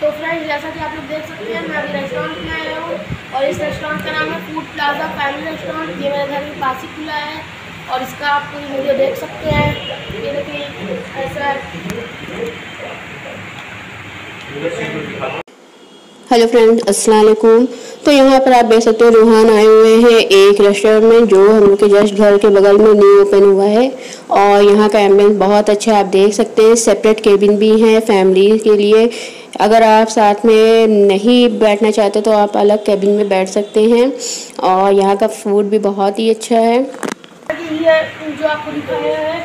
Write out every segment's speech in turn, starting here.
तो फ्रेंड्स जैसा कि आप लोग देख सकते हैं, मैं अभी रेस्टोरेंट में आया हूँ और इस रेस्टोरेंट का नाम है फ़ूड प्लाजा फैमिली रेस्टोरेंट ये मेरे घर के पास ही खुला है और इसका आप पूरी वीडियो देख सकते हैं। ये देखिए, ऐसा हेलो फ्रेंड्स अस्सलाम वालेकुम। तो यहाँ पर आप देख सकते हो, रूहान आए हुए हैं एक रेस्टोरेंट में, जो हम लोग के जस्ट घर के बगल में न्यू ओपन हुआ है। और यहाँ का एम्बियंस बहुत अच्छा है, आप देख सकते हैं। सेपरेट केबिन भी हैं फैमिली के लिए। अगर आप साथ में नहीं बैठना चाहते तो आप अलग कैबिन में बैठ सकते हैं और यहाँ का फ़ूड भी बहुत ही अच्छा है। ये जो आपको दिखाया है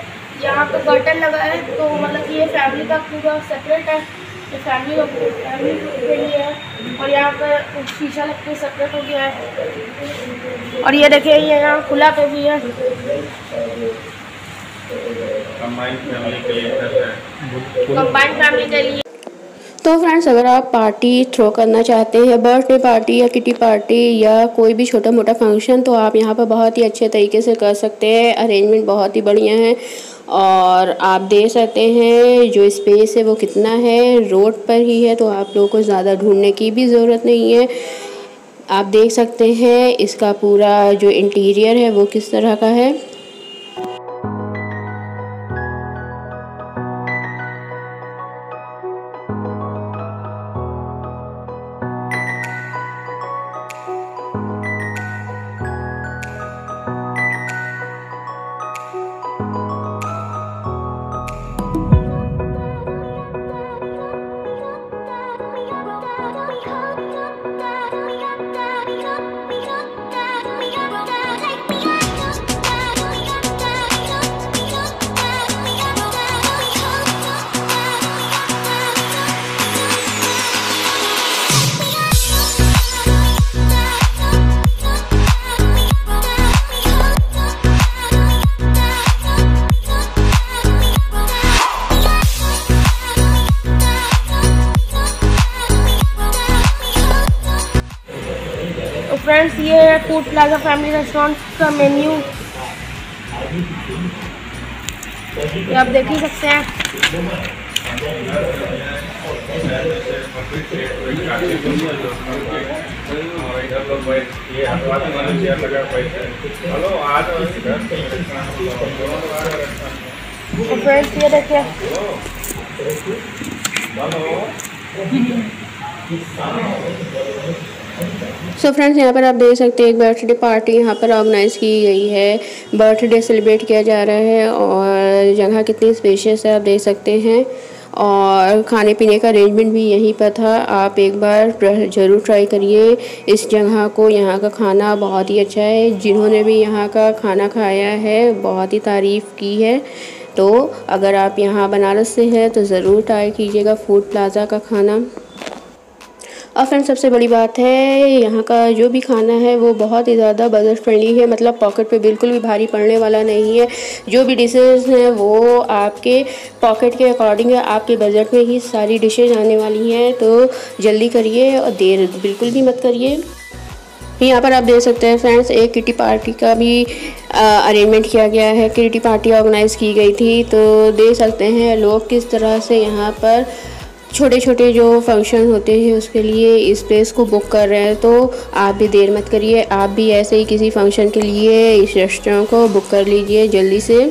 यहाँ पे कर्टन लगा है तो मतलब ये फैमिली का पूरा सेपरेट है। ये फैमिली का फैमिली के लिए है। और यहाँ पर शीशा लग के सेपरेट हो गया है। और ये देखिए ये यहाँ खुला पे भी है। कंबाइंड फैमिली के लिए कंबाइंड फैमिली के लिए तो फ्रेंड्स अगर आप पार्टी थ्रो करना चाहते हैं बर्थडे पार्टी या किटी पार्टी या कोई भी छोटा मोटा फ़ंक्शन तो आप यहाँ पर बहुत ही अच्छे तरीके से कर सकते हैं। अरेंजमेंट बहुत ही बढ़िया है और आप देख सकते हैं, जो स्पेस है वो कितना है रोड पर ही है तो आप लोगों को ज़्यादा ढूँढने की भी ज़रूरत नहीं है। आप देख सकते हैं इसका पूरा जो इंटीरियर है वो किस तरह का है। फ्रेंड्स ये है फ़ूड प्लाजा फैमिली रेस्टोरेंट का मेन्यू ये आप देख ही सकते हैं। ये देखिए। सो फ्रेंड्स यहाँ पर आप देख सकते हैं, एक बर्थडे पार्टी यहाँ पर ऑर्गेनाइज़ की गई है। बर्थडे सेलिब्रेट किया जा रहा है और जगह कितनी स्पेशियस है, आप देख सकते हैं। और खाने पीने का अरेंजमेंट भी यहीं पर था। आप एक बार ज़रूर ट्राई करिए। इस जगह को, यहाँ का खाना बहुत ही अच्छा है। जिन्होंने भी यहाँ का खाना खाया है, बहुत ही तारीफ़ की है। तो अगर आप यहाँ बनारस से हैं तो ज़रूर ट्राई कीजिएगा फ़ूड प्लाज़ा का खाना। और फ्रेंड सबसे बड़ी बात है, यहाँ का जो भी खाना है, वो बहुत ही ज़्यादा बजट फ्रेंडली है। मतलब पॉकेट पे बिल्कुल भी भारी पड़ने वाला नहीं है। जो भी डिशेज़ हैं, वो आपके पॉकेट के अकॉर्डिंग है। आपके बजट में ही सारी डिशेज आने वाली हैं। तो जल्दी करिए और देर बिल्कुल भी मत करिए। यहाँ पर आप देख सकते हैं फ्रेंड्स एक किटी पार्टी का भी अरेंजमेंट किया गया है। किटी पार्टी ऑर्गेनाइज़ की गई थी। तो देख सकते हैं लोग किस तरह से यहाँ पर छोटे छोटे जो फ़ंक्शन होते हैं उसके लिए इस प्लेस को बुक कर रहे हैं तो आप भी देर मत करिए। आप भी ऐसे ही किसी फ़ंक्शन के लिए इस रेस्टोरेंट को बुक कर लीजिए जल्दी से।